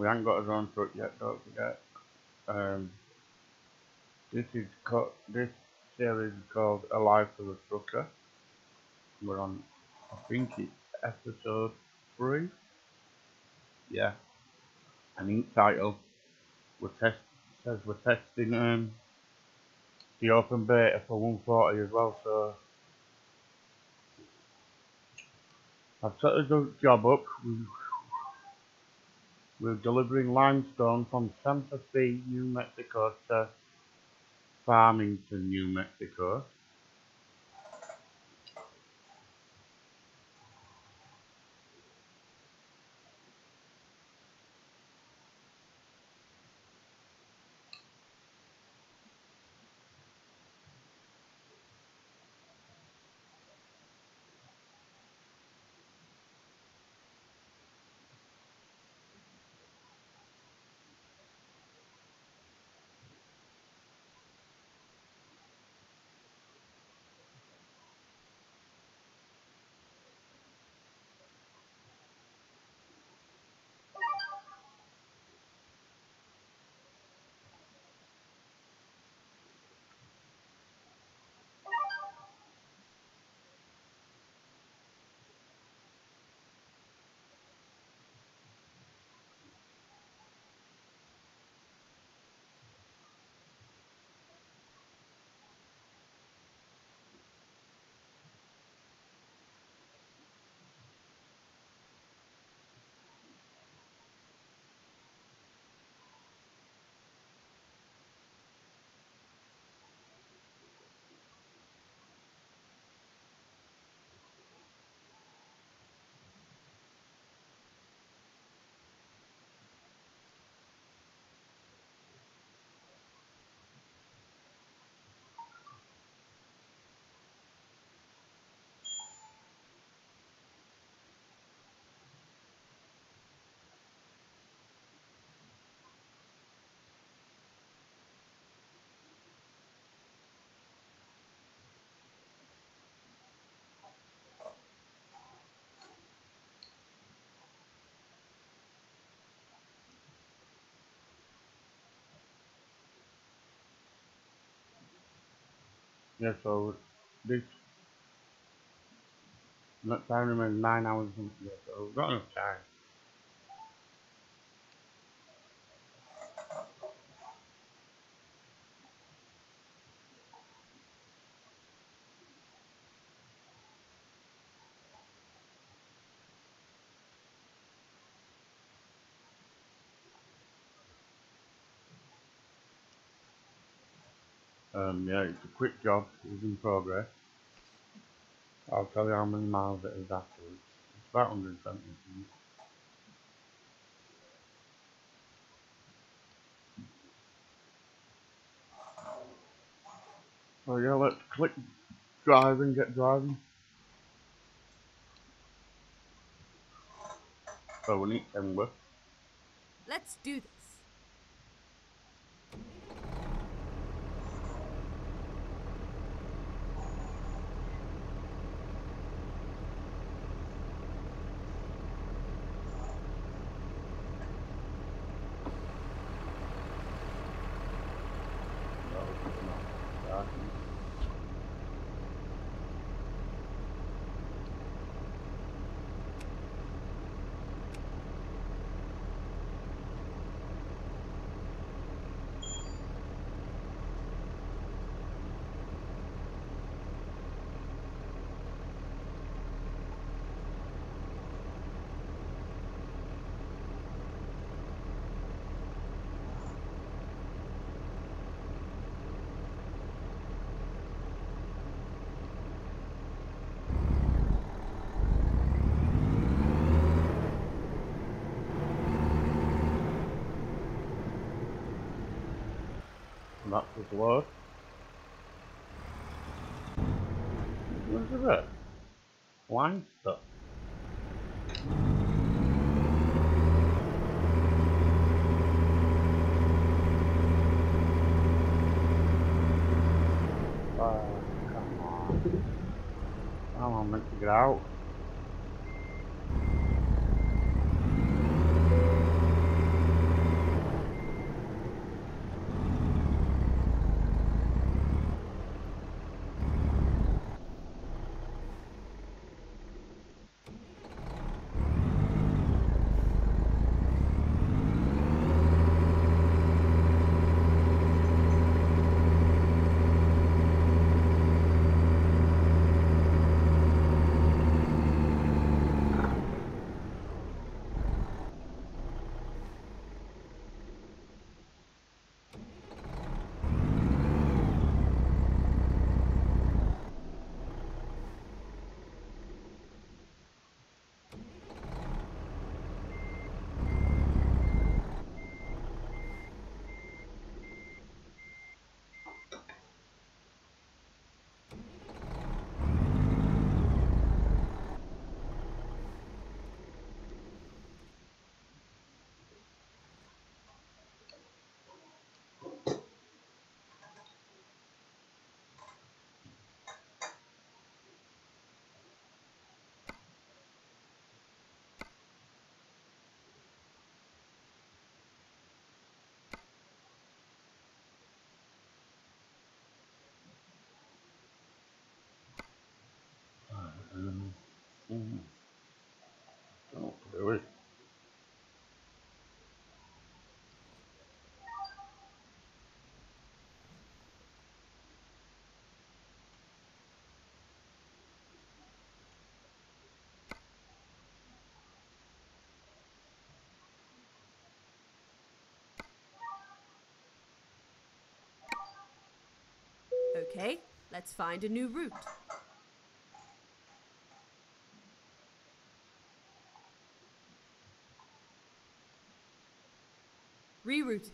We haven't got our own truck yet, don't forget. Um, this is this series is called Life of a Trucker. We're on, I think it's episode three. Yeah. And in title, we're test says we're testing um the open beta for 140 as well. So I've set the job up. We, we're delivering limestone from Santa Fe, New Mexico to Farmington, New Mexico. Yeah, so this time remains nine hours and yeah, so we've got enough time. Um, yeah, it's a quick job. It's in progress. I'll tell you how many miles it is afterwards. It's about 170 feet. So yeah, let's click drive and get driving. So we need timber. Let's do this. That was. Look at that. Line stuff. Oh, come on. Meant to get out. Mm. Oh, really? Okay, let's find a new route. Rerouting.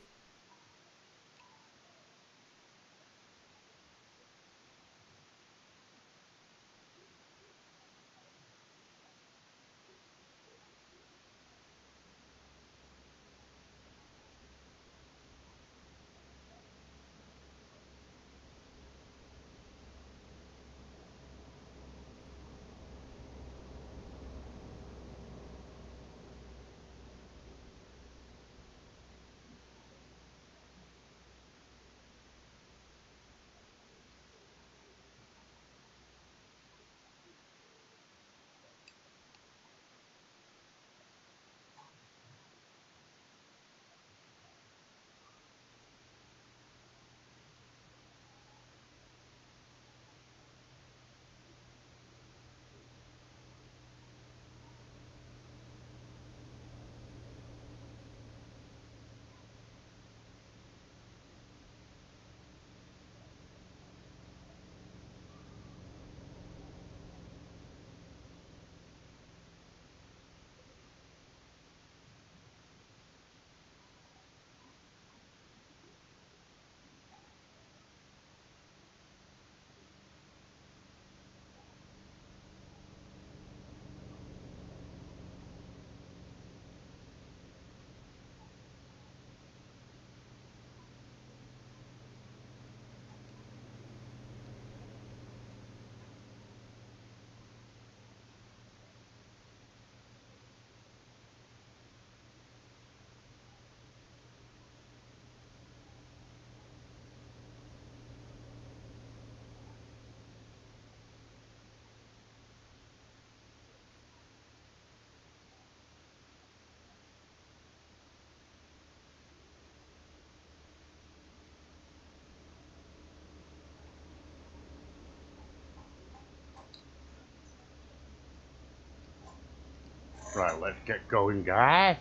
Right, let's get going, guys.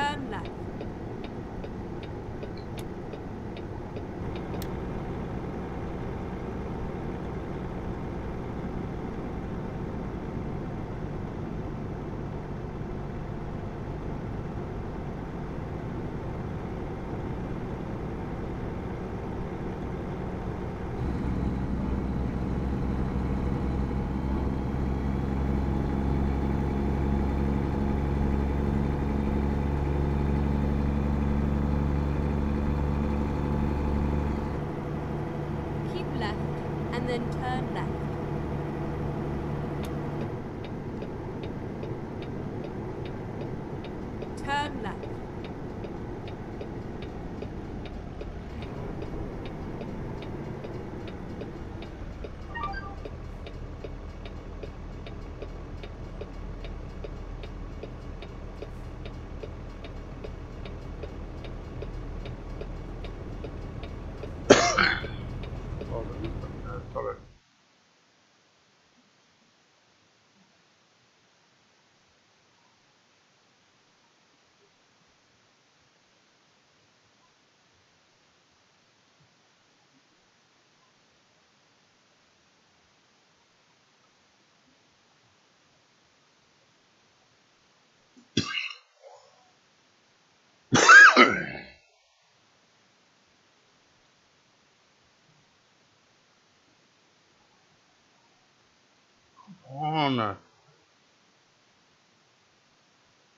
Turn left.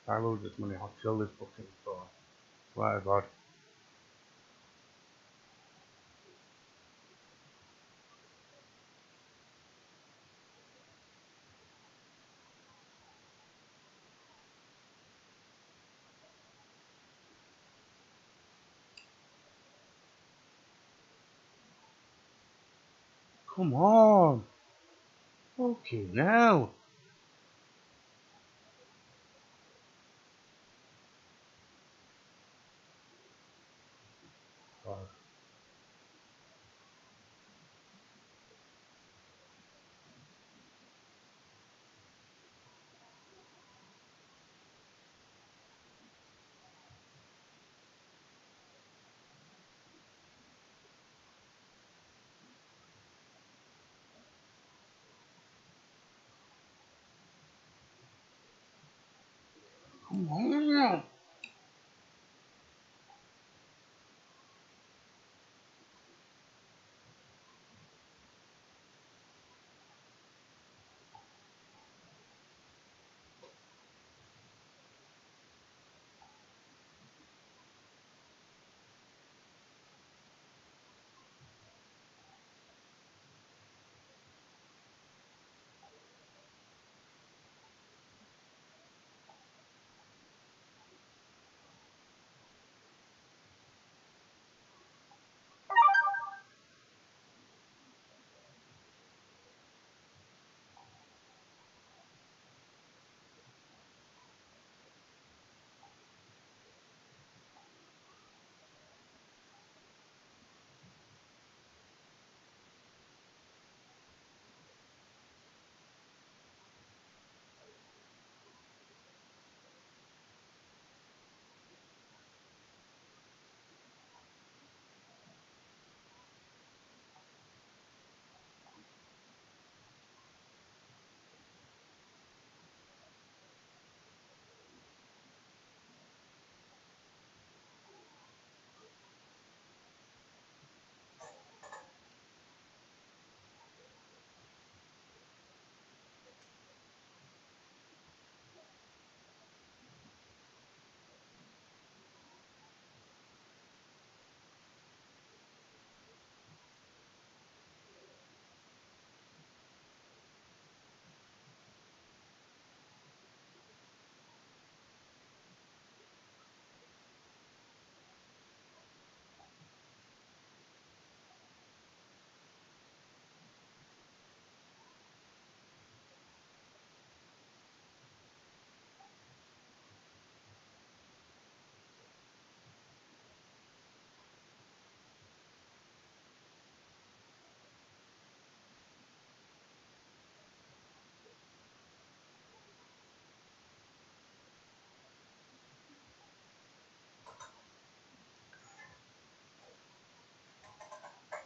If I lose this money, I'll kill this fucking store. Swear to God. Come on. Okay, now. Come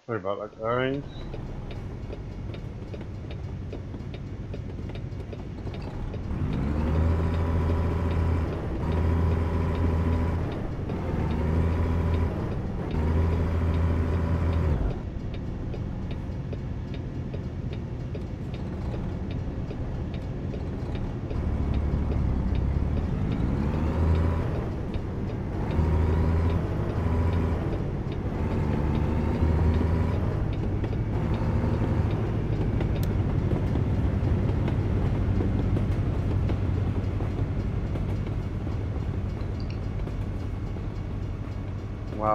Sorry about that, guys.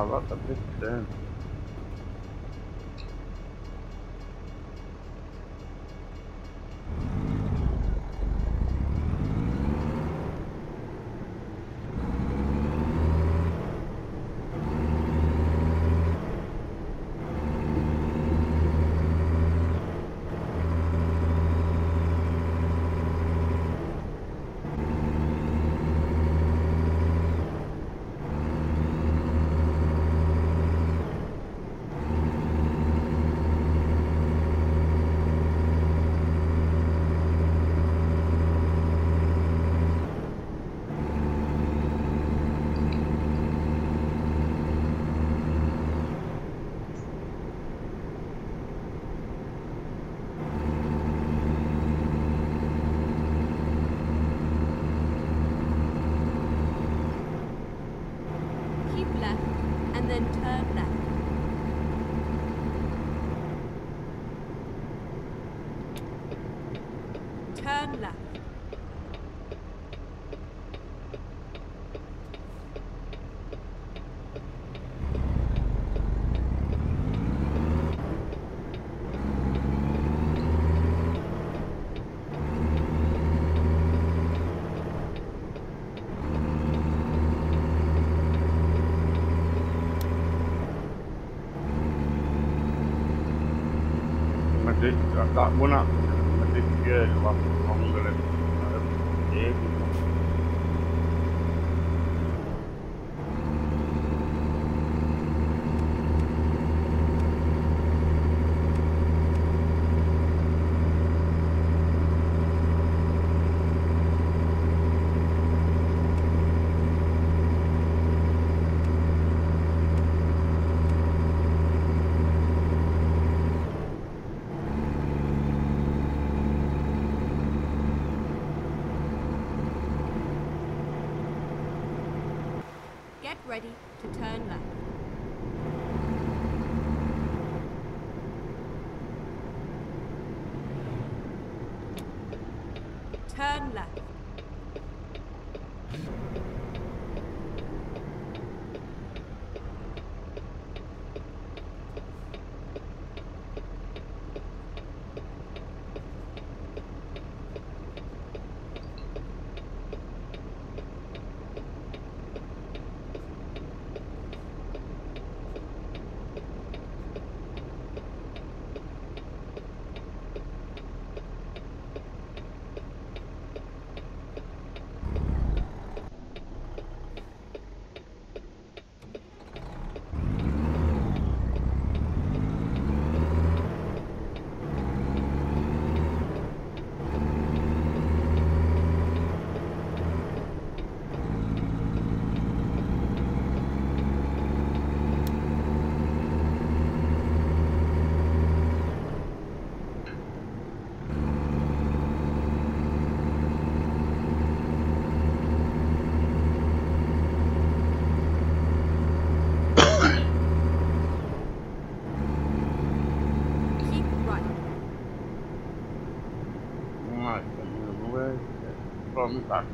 lá tá britando. Big turn. Turn left. Ma Fehler gemacht. From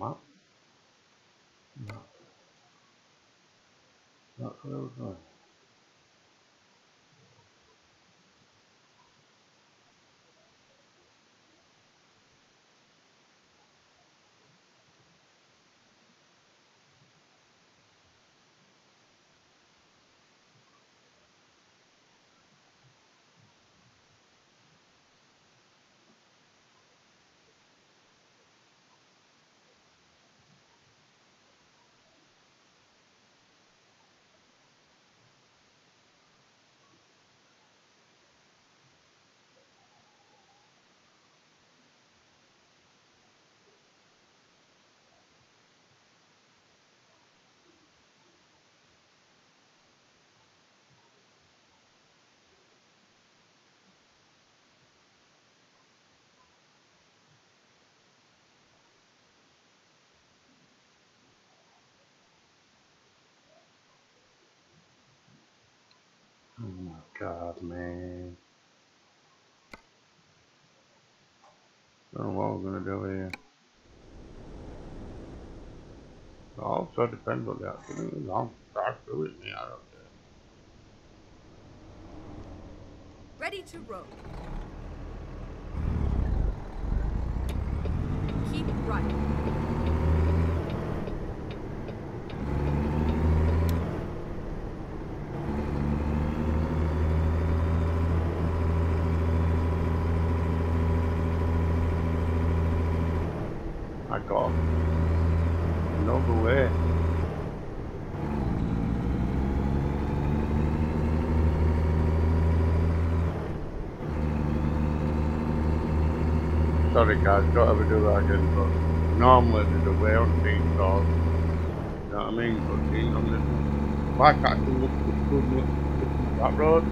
back god, man. I Don't know what we're gonna do here. It also depends what the accident is. I'll drive through it, me, I don't care. Ready to roll. Keep right. I got another way. Guys, don't ever do that again, but normally there's a way on chainsaws. You know what I mean? But being on this, can't look at the good look that road?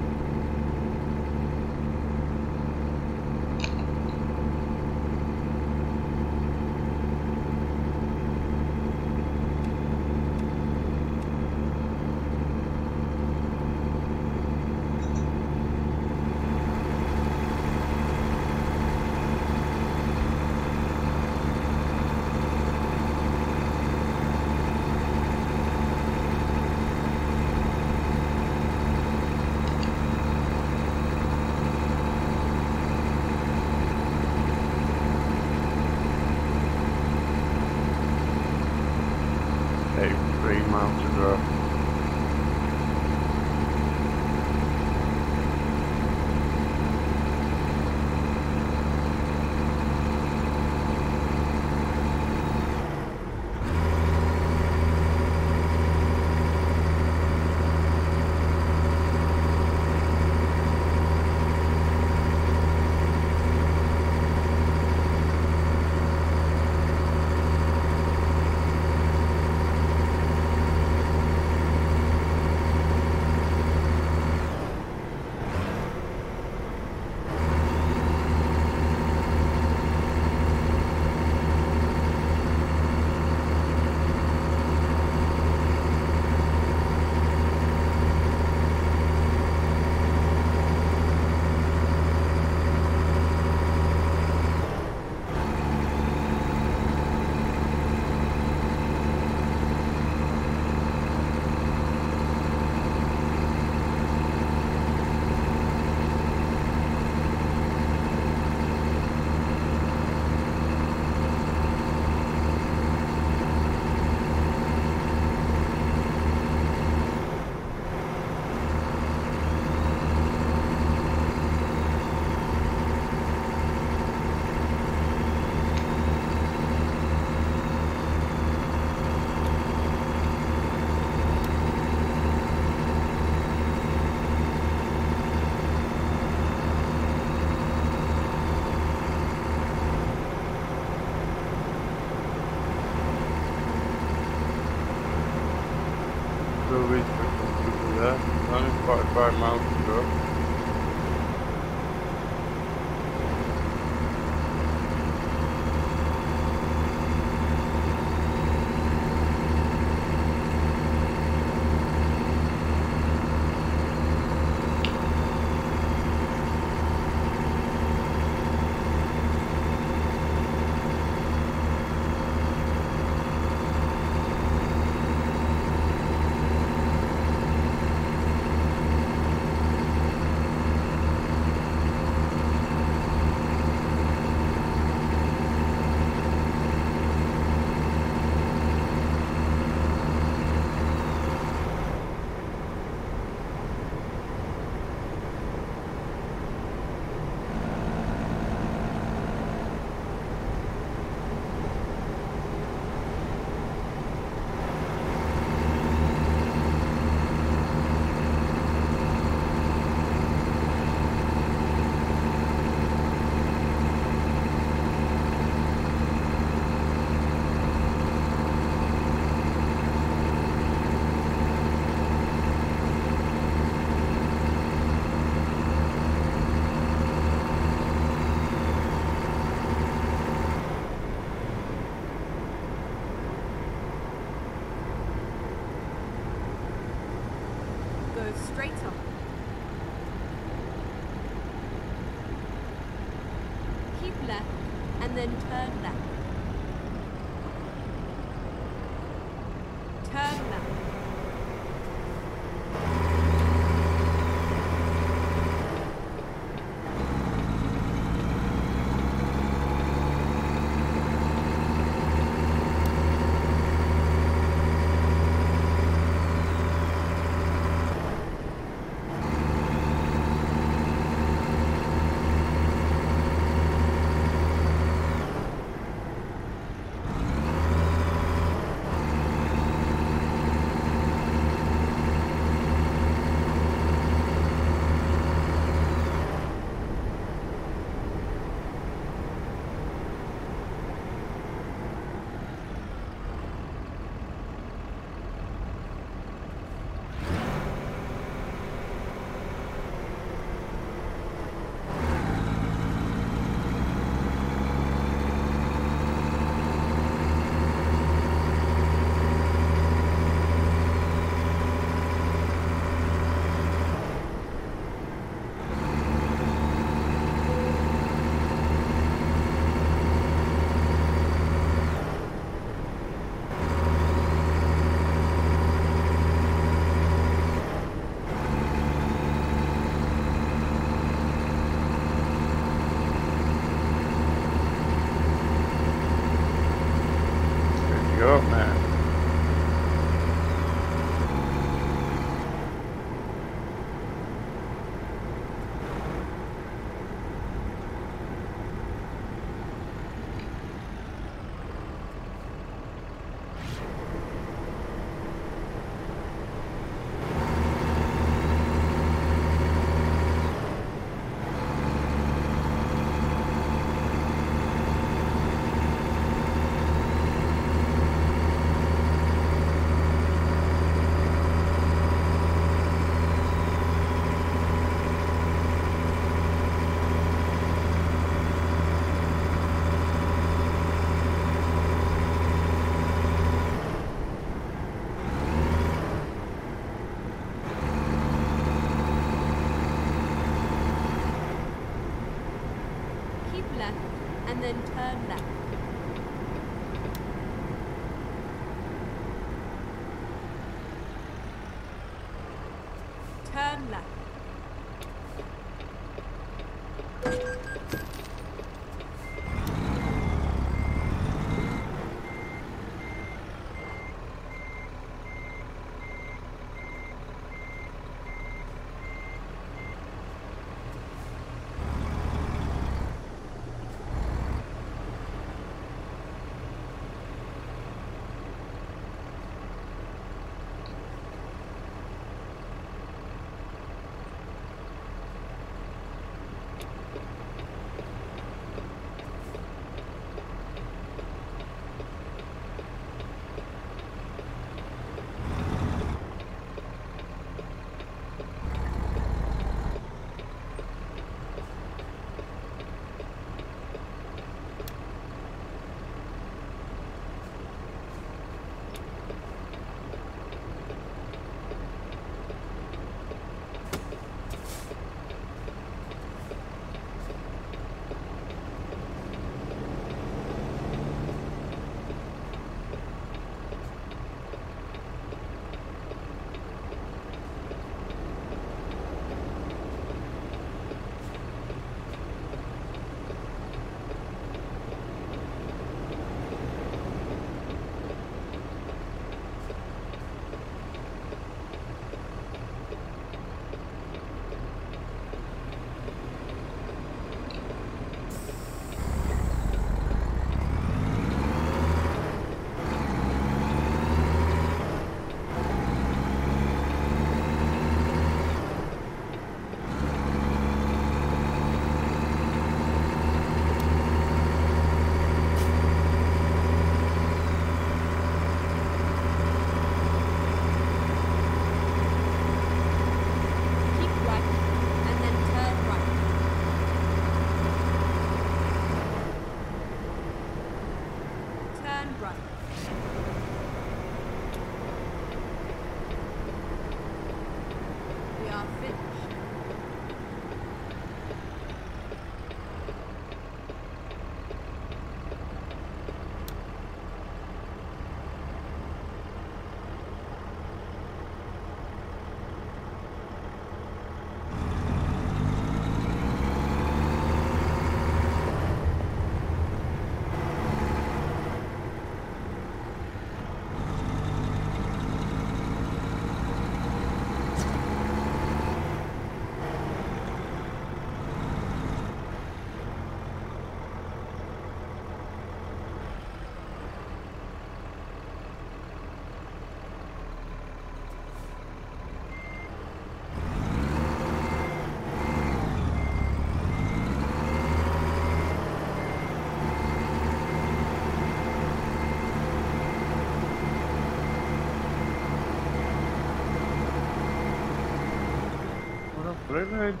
What up,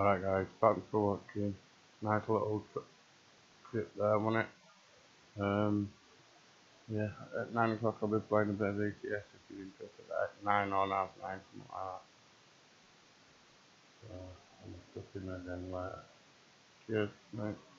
Alright guys, thanks for watching. Nice little trip there, wasn't it? Um, yeah, at 9 o'clock I'll be playing a bit of ATS if you're interested. At 9 or half 9, something like that. So, I'm stuck in there then later. Cheers, mate.